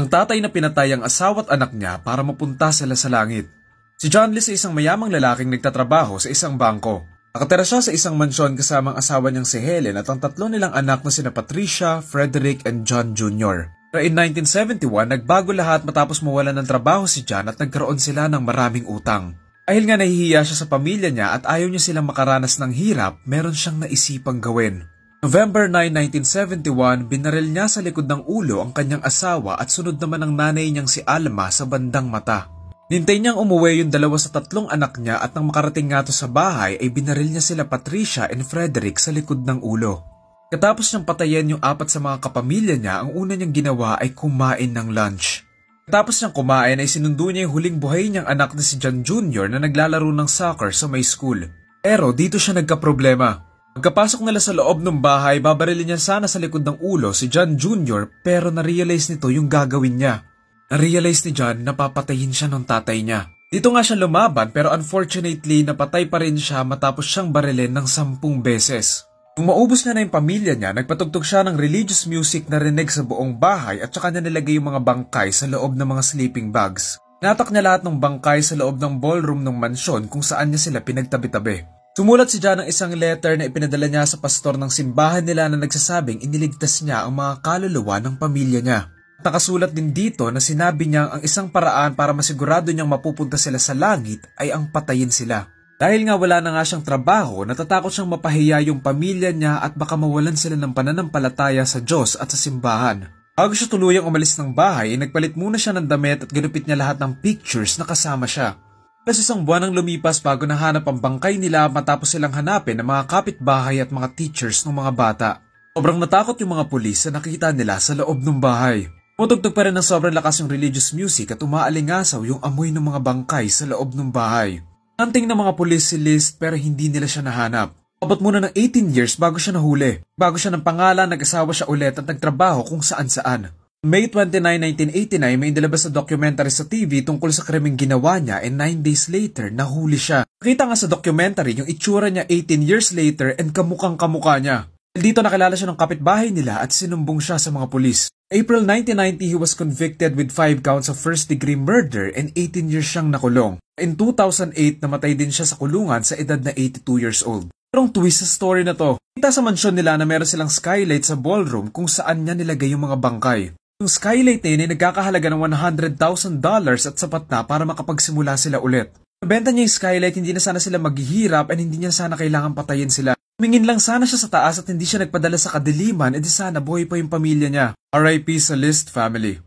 Ang tatay na pinatay ang asawa at anak niya para mapunta sila sa langit. Si John Lee ay isang mayamang lalaking nagtatrabaho sa isang bangko. Nakatira siya sa isang mansyon kasama ang asawa niyang si Helen at ang tatlo nilang anak na sina Patricia, Frederick, and John Jr. Pero in 1971, nagbago lahat matapos mawalan ng trabaho si John at nagkaroon sila ng maraming utang. Dahil nga nahihiya siya sa pamilya niya at ayaw niya silang makaranas ng hirap, meron siyang naisipang gawin. November 9, 1971, binaril niya sa likod ng ulo ang kanyang asawa at sunod naman ang nanay niyang si Alma sa bandang mata. Nintay niyang umuwi yung dalawa sa tatlong anak niya at nang makarating nga to sa bahay ay binaril niya sila Patricia and Frederick sa likod ng ulo. Katapos niyang patayin yung apat sa mga kapamilya niya, ang una niyang ginawa ay kumain ng lunch. Katapos niyang kumain ay sinundo niya yung huling buhay niyang anak na si John Jr. na naglalaro ng soccer sa may school. Pero dito siya nagka-problema. Pagkapasok nila sa loob ng bahay, babarilin niya sana sa likod ng ulo si John Jr. pero na-realize nito yung gagawin niya. Na-realize ni John na papatayin siya ng tatay niya. Dito nga siya lumaban pero unfortunately napatay pa rin siya matapos siyang barilin ng sampung beses. Nung maubos niya na yung pamilya niya, nagpatugtog siya ng religious music na rinig sa buong bahay at saka niya nilagay yung mga bangkay sa loob ng mga sleeping bags. Natak niya lahat ng bangkay sa loob ng ballroom ng mansyon kung saan niya sila pinagtabi-tabi. Sumulat si John ng isang letter na ipinadala niya sa pastor ng simbahan nila na nagsasabing iniligtas niya ang mga kaluluwa ng pamilya niya. Nakasulat din dito na sinabi niyang ang isang paraan para masigurado niyang mapupunta sila sa langit ay ang patayin sila. Dahil nga wala na nga siyang trabaho, natatakot siyang mapahiya yung pamilya niya at baka mawalan sila ng pananampalataya sa Diyos at sa simbahan. Bago siya tuluyang umalis ng bahay, nagpalit muna siya ng damit at ginupit niya lahat ng pictures na kasama siya. Kasi isang buwan ang lumipas bago nahanap ang bangkay nila matapos silang hanapin ng mga kapitbahay at mga teachers ng mga bata. Sobrang natakot yung mga pulis na nakita nila sa loob ng bahay. Mutugtog pa rin ng sobrang lakas yung religious music at umaalingasaw yung amoy ng mga bangkay sa loob ng bahay. Hunting ng mga pulis si List pero hindi nila siya nahanap. Abot muna ng 18 years bago siya nahuli. Bago siya ng pangalan, nag-asawa siya ulit at nagtrabaho kung saan-saan. May 29, 1989 may indalabas na documentary sa TV tungkol sa krimeng ginawa niya and 9 days later nahuli siya. Nakita nga sa documentary yung itsura niya 18 years later and kamukhang kamukha niya. Dito nakilala siya ng kapitbahay nila at sinumbong siya sa mga pulis. April 1990, he was convicted with 5 counts of first-degree murder and 18 years siyang nakulong. In 2008, namatay din siya sa kulungan sa edad na 82 years old. Pero ang twist sa story na to, kita sa mansyon nila na meron silang skylight sa ballroom kung saan niya nilagay yung mga bangkay. Yung skylight yun ay nagkakahalaga ng $100,000 at sapat na para makapagsimula sila ulit. Nabenta niya yung skylight, hindi na sana sila maghihirap and hindi niya sana kailangan patayin sila. Tumingin lang sana siya sa taas at hindi siya nagpadala sa kadiliman, edi sana buhay pa yung pamilya niya. RIP sa List Family.